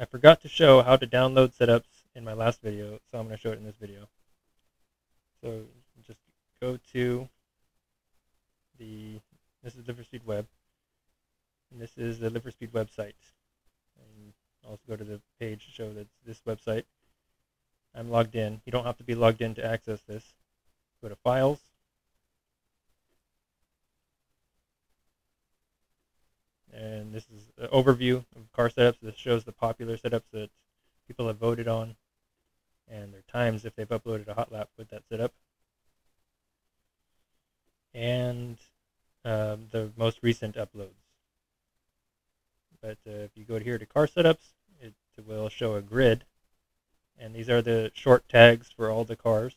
I forgot to show how to download setups in my last video, so I'm going to show it in this video. So just go to the, this is LiveForSpeed Web, and this is the LiveForSpeed website. And also go to the page to show that this website. I'm logged in. You don't have to be logged in to access this. Go to Files, and this is an overview of car setups. This shows the popular setups that people have voted on and their times if they've uploaded a hot lap with that setup. And um, the most recent uploads. But uh, if you go here to car setups, it will show a grid. And these are the short tags for all the cars.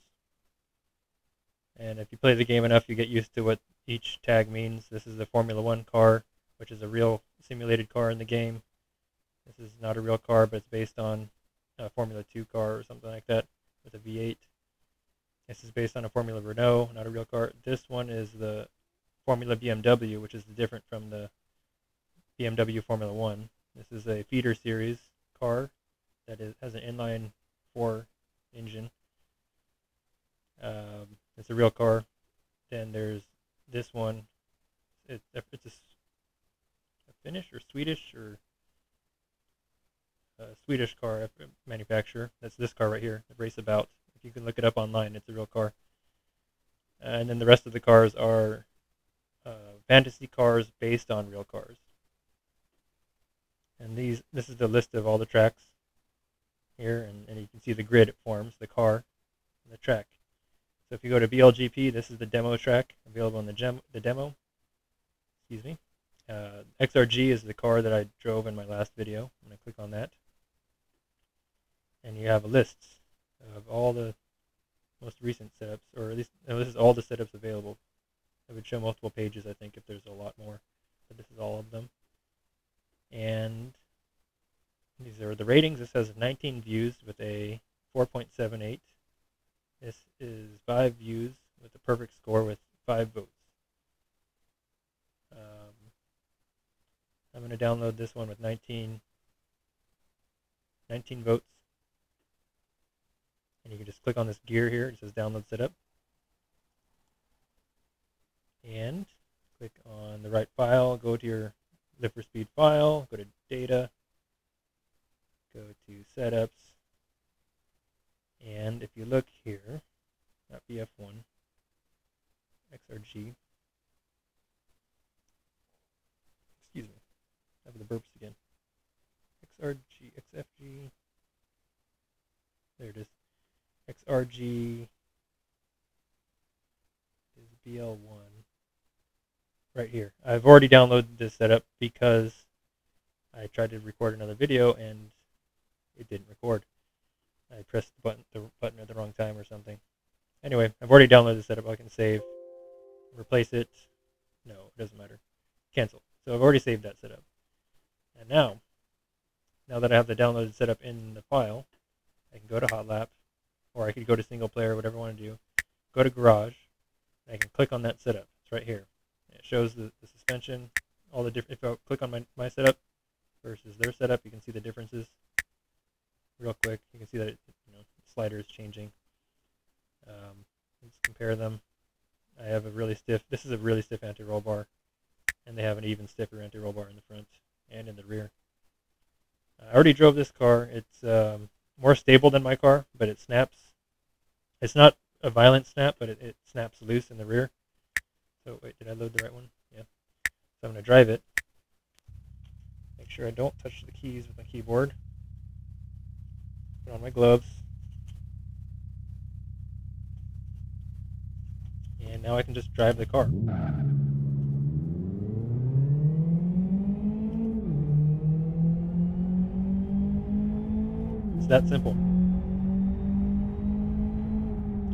And if you play the game enough, you get used to what each tag means. This is a Formula One car which is a real simulated car in the game. This is not a real car, but it's based on a Formula 2 car or something like that with a V8. This is based on a Formula Renault, not a real car. This one is the Formula BMW, which is different from the BMW Formula 1. This is a feeder series car that is, has an inline 4 engine. Um, it's a real car. Then there's this one. It, it's a Finnish or Swedish or uh, Swedish car manufacturer. That's this car right here, the Raceabout. If you can look it up online, it's a real car. And then the rest of the cars are uh, fantasy cars based on real cars. And these, this is the list of all the tracks here, and, and you can see the grid it forms, the car, and the track. So if you go to BLGP, this is the demo track available in the, gem, the demo. Excuse me. Uh, XRG is the car that I drove in my last video. I'm going to click on that. And you have a list of all the most recent setups, or at least this is all the setups available. It would show multiple pages, I think, if there's a lot more, but this is all of them. And these are the ratings. This has 19 views with a 4.78. This is 5 views with a perfect score with 5 votes. I'm going to download this one with 19, 19 votes. And you can just click on this gear here. It says download setup. And click on the right file. Go to your LiveForSpeed file. Go to data. Go to setups. And if you look here, not BF1, XRG, Have the burps again. XRG, XFG. There it is. XRG is BL1. Right here. I've already downloaded this setup because I tried to record another video and it didn't record. I pressed the button, the button at the wrong time or something. Anyway, I've already downloaded the setup. I can save, replace it. No, it doesn't matter. Cancel. So I've already saved that setup. And now, now that I have the downloaded setup in the file, I can go to Hotlap, or I could go to single player, whatever I want to do. Go to Garage, I can click on that setup. It's right here. It shows the, the suspension, all the different. If I click on my, my setup versus their setup, you can see the differences real quick. You can see that it, you know, slider is changing. Um, let's compare them. I have a really stiff. This is a really stiff anti-roll bar, and they have an even stiffer anti-roll bar in the front and in the rear. I already drove this car. It's um, more stable than my car, but it snaps. It's not a violent snap, but it, it snaps loose in the rear. So wait, did I load the right one? Yeah. So I'm going to drive it. Make sure I don't touch the keys with my keyboard. Put on my gloves. And now I can just drive the car. That simple.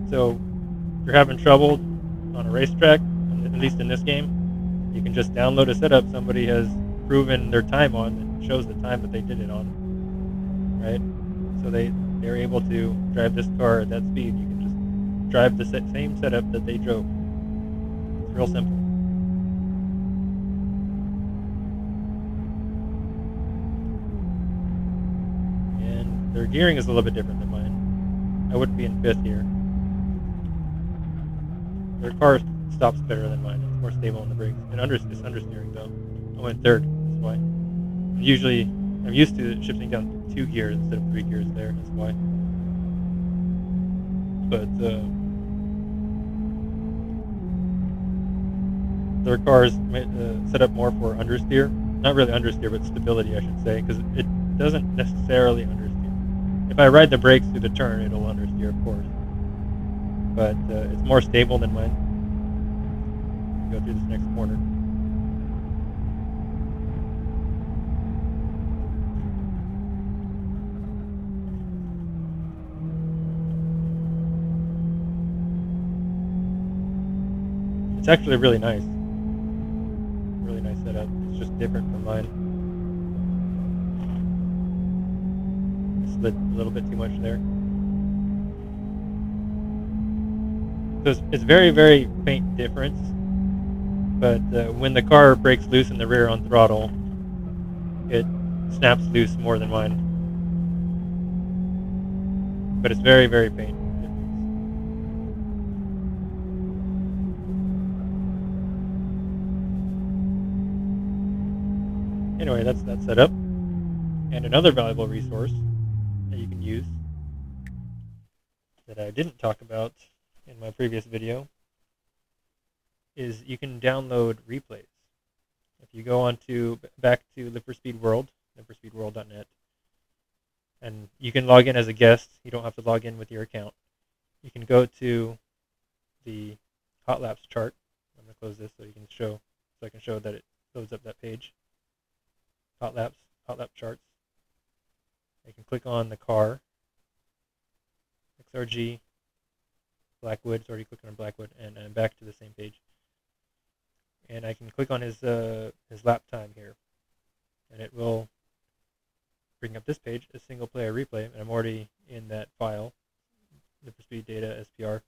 So if you're having trouble on a racetrack, at least in this game, you can just download a setup somebody has proven their time on and shows the time that they did it on. Right? So they, they're able to drive this car at that speed. You can just drive the same setup that they drove. It's real simple. Their gearing is a little bit different than mine. I wouldn't be in fifth here. Their car stops better than mine. It's more stable on the brakes. And under, it's understeering though. I went third. That's why. Usually, I'm used to shifting down two gears instead of three gears there. That's why. But uh, their cars uh, set up more for understeer. Not really understeer, but stability, I should say, because it doesn't necessarily understeer. If I ride the brakes through the turn, it'll understeer, of course. But uh, it's more stable than mine. Go through this next corner. It's actually really nice. Really nice setup. It's just different from mine. A little bit too much there. So it's, it's very, very faint difference. But uh, when the car breaks loose in the rear on throttle, it snaps loose more than mine. But it's very, very faint. Anyway, that's that set up. And another valuable resource that you can use that I didn't talk about in my previous video is you can download replays. If you go on to back to Live for Speed World, liveforspeedworld.net, and you can log in as a guest. You don't have to log in with your account. You can go to the hot laps chart. I'm going to close this so you can show so I can show that it loads up that page hot laps, hot lap charts. I can click on the car, XRG, Blackwood, it's already clicking on Blackwood, and I'm back to the same page. And I can click on his uh, his lap time here, and it will bring up this page, a single player replay, and I'm already in that file, the speed data SPR.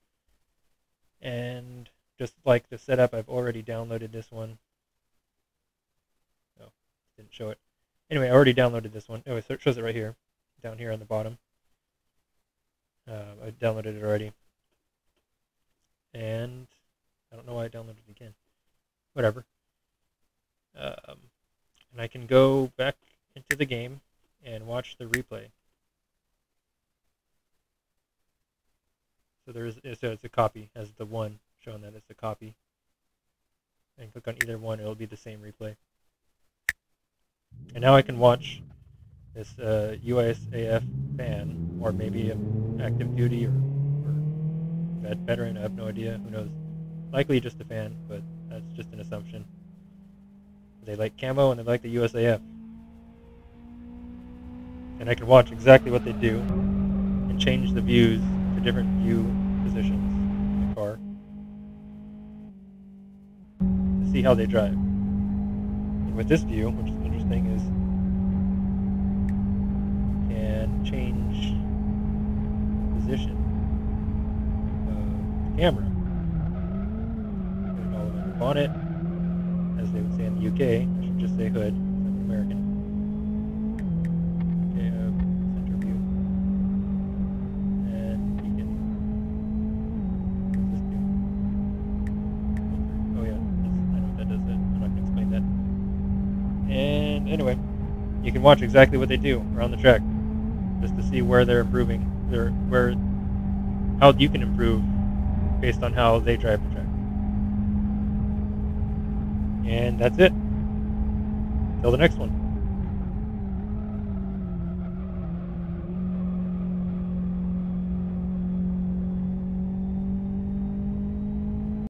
And just like the setup, I've already downloaded this one Oh, didn't show it. Anyway, I already downloaded this one. Oh, it shows it right here, down here on the bottom. Uh, I downloaded it already. And I don't know why I downloaded it again. Whatever. Um, and I can go back into the game and watch the replay. So there's so it's a copy as the one showing that it's a copy. And click on either one, it'll be the same replay. And now I can watch this uh, USAF fan, or maybe an active duty or, or veteran. I have no idea. Who knows? Likely just a fan, but that's just an assumption. They like camo and they like the USAF. And I can watch exactly what they do and change the views to different view positions in the car to see how they drive. And with this view, which is interesting, is can change position of the camera. Put it all bonnet, as they would say in the UK. I should just say hood, American yeah it's a beam and oh yeah I'm American. anyway, you can watch exactly what they do around the track, to see where they're improving, their where how you can improve based on how they drive the track. And that's it. Till the next one.